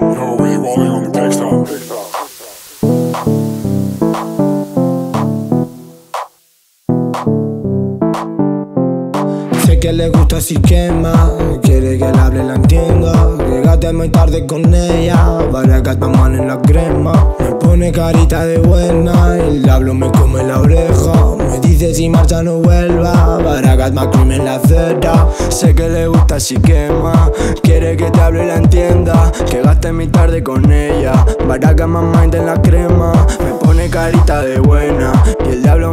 Vivo un texto. Sé que le gusta si quema, quiere que la hable la entienda. Llegaste muy tarde con ella, para que en la crema. Me pone carita de buena, el diablo me come la oreja dice si marcha no vuelva. Para que me en la acera. Sé que le gusta si quema Quiere que te hable la entienda. Que gaste mi tarde con ella. Para que mind en la crema. Me pone carita de buena. Y el diablo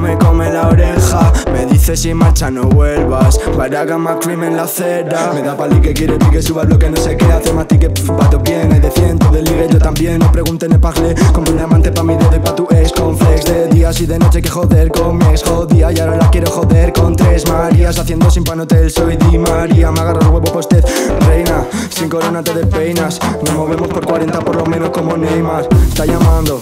Si marcha no vuelvas. Baraga McCream en la acera. Me da pali que quiere pique, suba el bloque, no sé qué hace. Mastique, pff, pato viene de ciento de ligue yo también. No pregunten en pagle, como un diamante pa' mi dedo y pa' tu ex Con flex de días y de noche que joder con mi ex. Jodía Y ahora la quiero joder con tres Marías. Haciendo sin panotel, soy Di María. Me agarro el huevo posted, reina. Sin corona te despeinas. Nos movemos por 40 por lo menos como Neymar. Está llamando,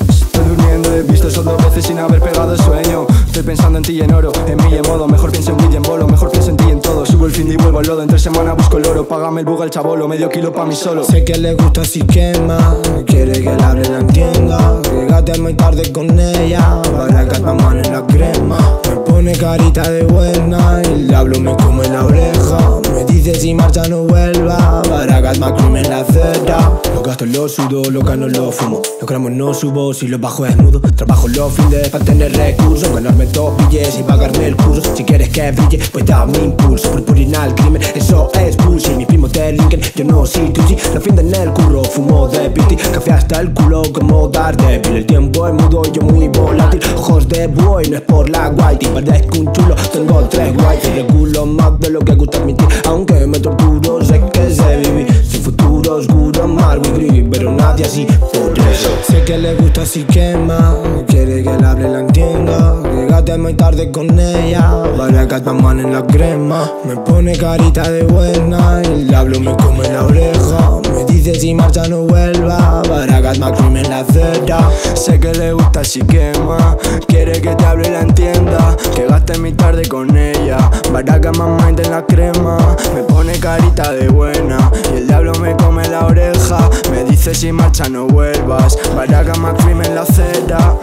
estoy durmiendo He visto eso dos veces sin haber pegado el sueño. Estoy pensando en ti en oro, en mí en modo. Mejor pienso en William Bolo, mejor pienso en ti en todo. Subo el fin y vuelvo al lodo, en tres semanas busco el oro. Págame el bug al chabolo, medio kilo pa' mí solo. Sé que le gusta si quema. Quiere que la abre la entienda. Llegaste muy tarde con ella Para que mano en la crema. Me pone carita de buena Y el diablo me come la oreja. Me dice si marcha no acera Los gastos los sudo, los ganos los fumo. Los gramos no subo, si los bajo es mudo. Trabajo los fines para tener recursos Ganarme dos billetes y pagarme el curso. Si quieres que brille, pues dame impulso. Purpurina al crimen, eso es bullshit. Mi primo te linken, yo no soy tú sí La fin en el curro, fumo de beauty Café hasta el culo como Daredevil. El tiempo es mudo, yo muy volátil. Ojos de buey, no es por la whitey Parezco un chulo, tengo tres whitey Regulo más de lo que gusta admitir. Aunque me torturo, nadie así, por eso Sé que le gusta si quema Quiere que le hable la entienda. Llegaste muy tarde con ella. Para que mal en la crema. Me pone carita de buena Y el diablo me come la oreja. Me dice si marcha no vuelva Para que en la acera. Sé que le gusta si quema Quiere que te hable la entienda. Que gaste mi tarde con ella Para que mind en la crema. Me pone carita de buena. Y el diablo me come la oreja. Me dice si marcha no vuelvas. Para que en la acera